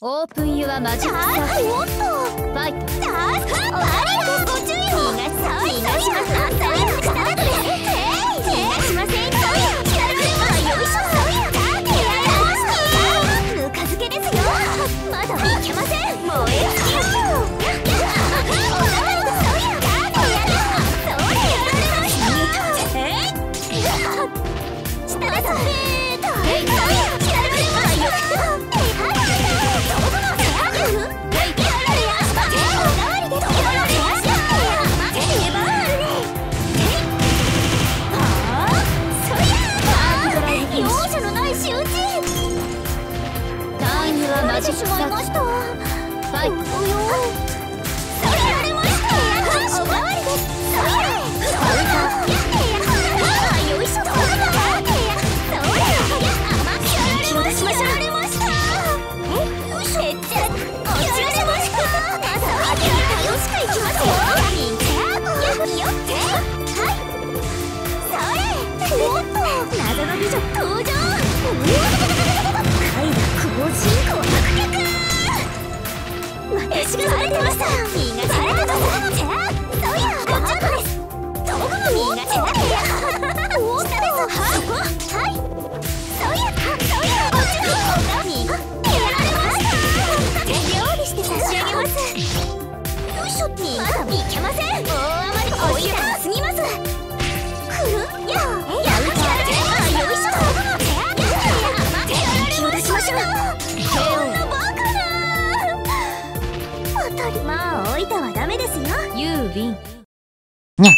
オープンユアマジックサーファイトーンユアマジックしまいましたファイトおよそれ。られ。ましたおかわりですそれ。それ。だよいしょそれ。だそれ。やられ。ましたやられ。ましたえ嘘えっちゃ落ちられ。ましたまだあげられ。よしかいきますよみんなよよってはいそれ。おっと謎の美女登場私がてました。みんなレさチェそうや。こっちで。すどこもみん。なチェおっとですはこはい。そうや。そうや。こっちみんなやられました手料理して差し上げますよい。しょみんない。けませんまあ置いたはダメですよ。ユービンにゃ